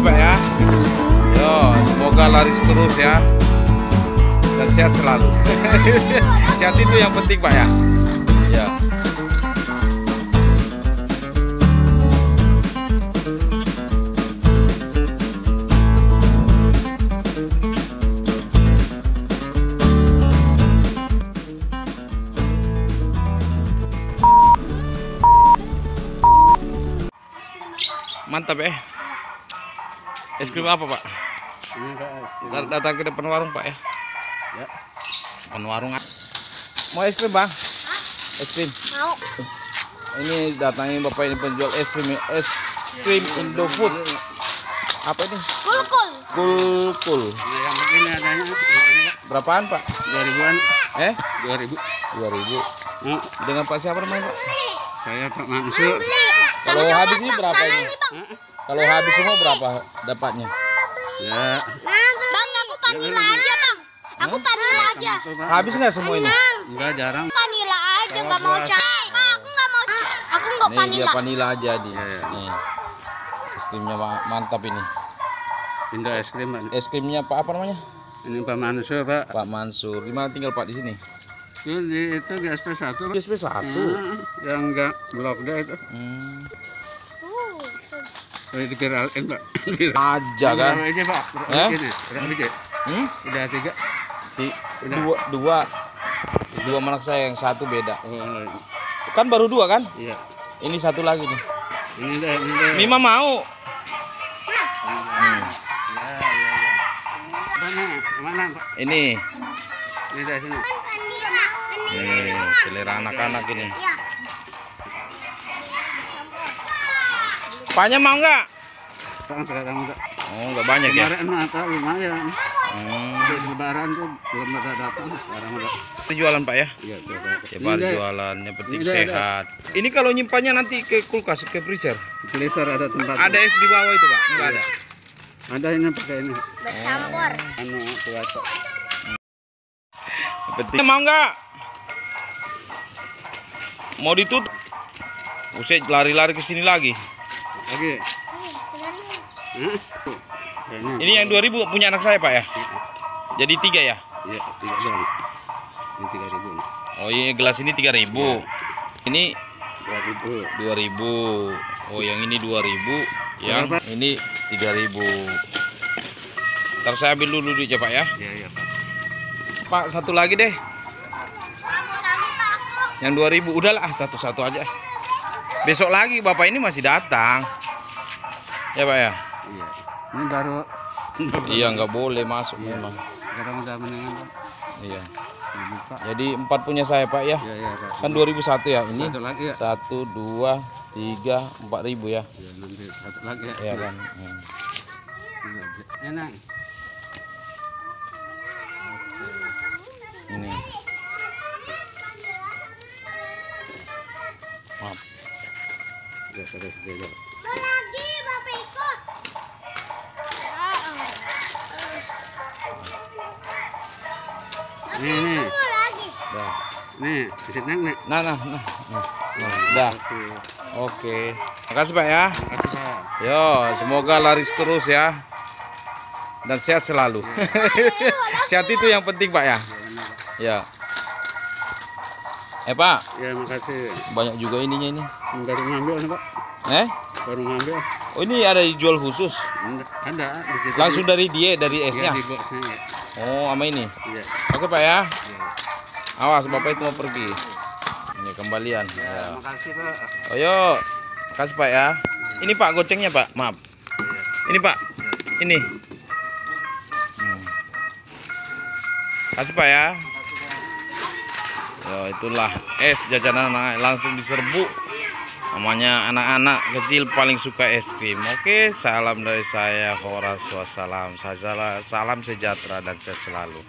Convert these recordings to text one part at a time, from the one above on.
Pak ya. Yo, semoga laris terus ya. Dan sehat selalu. sehat itu yang penting Pak. Ya. Mantap ya. Es krim apa Pak? Ini. Dat- Datang ke depan warung Pak ya. Ya. Depan warung. ah. Mau es krim Bang? Es krim. Mau. Ini datangin Bapak ini penjual es krim es krim Indofood. Apa ini? Kul kul. Kul kul. Nah, yang begini adanya. Berapaan Pak? Dua ribuan. Eh? Dua ribu. 2000. Nah, Dengan Pak siapa namanya Pak? Saya Pak Mansur. Kalau habis ini berapa Sama ini? Hah? Kalau habis semua berapa dapatnya? Ya. Bang, aku vanila aja, Bang. Aku vanila aja. Habis nggak semua ini? Enggak jarang. Vanila aja, nggak mau cai. Pak, aku nggak mau. Aku nggak Nih dia vanilla aja di. Iya. Nih. Es krimnya ma- mantap ini. Indo es krim, Pak. Es krimnya Pak apa namanya? Ini Pak Mansur, Pak. Pak Mansur. Di mana tinggal Pak di sini? Itu di itu GSP 1, Pak. GSP 1. Hmm, yang enggak blok D itu. Hmm. Uh, Boleh diviralin, Pak. Aja kan? Berapa biji, Pak? Berapa biji? Berapa biji? Hmm? Udah tiga. Di- dua dua dua anak saya yang satu beda. Oh, Kan baru dua kan? iya. Ini satu lagi nih. Ini deh, ini deh. Mima mau. Ya, ya, ya. Mana? Mana, Pak? Ini. Ini deh sini. Nih, selera anak-anak ini. Paknya mau nggak? Sekarang sekarang enggak. Oh, nggak banyak ya. Kemarin mah lumayan. Hmm. Lebaran tuh belum ada datang, sekarang udah. Itu jualan Pak ya? Iya, Ini deh, jualan, yang penting Ini sehat. Ini kalau nyimpannya nanti ke kulkas, ke freezer. Freezer ada tempat. Ada es di bawah itu Pak? Enggak ada. Ada ini pakai ini. bercampur. Anu puasa. Yang penting. Mau nggak? Mau ditutup? Usai lari-lari ke sini lagi. Lagi. Tuh. Ini. Ini yang 2000 punya anak saya Pak ya? Jadi tiga ya? Iya, tiga doang. Ini tiga ribu. nih. Oh iya gelas ini 3000 Ini Dua ribu. 2000 Oh yang ini 2000 Yang Berapa? ini 3000 Ntar saya ambil dulu duitnya Pak ya Iya, iya, Pak. Pak satu lagi deh Yang 2000 Udahlah satu-satu aja Besok lagi Bapak ini masih datang Ya Pak ya Iya. Ini baru Iya nggak boleh masuk memang sekarang udah mendingan, Pak. Iya Dibuka. Jadi empat punya saya Pak ya Iya, iya, Pak. Kan 2001 ya Ini Satu lagi ya. satu dua tiga empat ribu ya Iya, nanti satu lagi ya. Iya kan. Iya, Enak. Sudah sudah. sudah. Lagi, Bapak ikut. Nih, nih. Mau dah Nih, sedang nih. nah nah nah nah, nah. dah Oke. oke makasih pak ya yo semoga laris terus ya dan sehat selalu sehat itu yang penting pak ya ya eh pak Ya, makasih. banyak juga ininya ini Baru ngambil nih, Pak. Eh Baru ngambil. oh ini ada dijual khusus Ada situ. langsung dari dia dari Iya, esnya boxnya. ya. oh sama ini Iya. oke pak ya Iya. awas bapak itu mau pergi ini kembalian Ya, ya. makasih, Pak. Oh, yuk. Makasih Pak ya. Ini Pak gocengnya Pak. Maaf. Iya. Ini Pak. Ini. Hmm. Kasih Pak ya. Yo, itulah es jajanan anak langsung diserbu. Namanya anak-anak kecil paling suka es krim. Oke, salam dari saya Horas wassalam. Salam, sejahtera dan sehat selalu.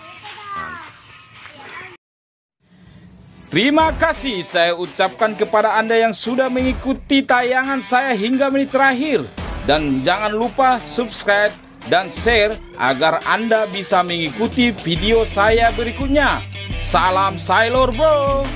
Terima kasih saya ucapkan kepada Anda yang sudah mengikuti tayangan saya hingga menit terakhir. Dan jangan lupa subscribe dan share agar Anda bisa mengikuti video saya berikutnya. Salam Sailor Bro.